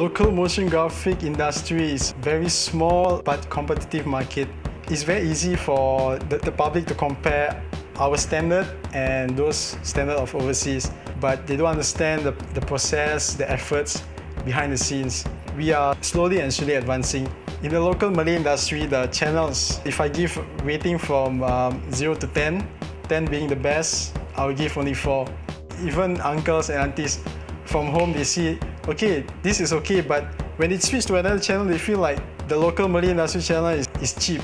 Local motion graphic industry is very small but competitive market. It's very easy for the, the public to compare our standard and those standard of overseas, but they don't understand the, the process, the efforts behind the scenes. We are slowly and surely advancing. In the local Malay industry, the channels, if I give rating from um, 0 to 10, 10 being the best, I'll give only 4. Even uncles and aunties from home, they see, okay, this is okay, but when it switch to another channel, they feel like the local Malay industry channel is, is cheap.